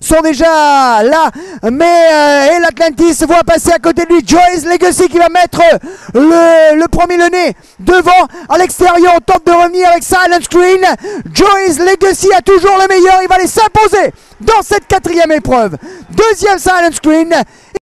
sont déjà là, mais euh, et l'Atlantis voit passer à côté de lui Joyce Legacy qui va mettre le, le premier le nez devant à l'extérieur. On tente de revenir avec Silent Screen. Joyce Legacy a toujours le meilleur. Il va aller s'imposer dans cette quatrième épreuve. Deuxième Silent Screen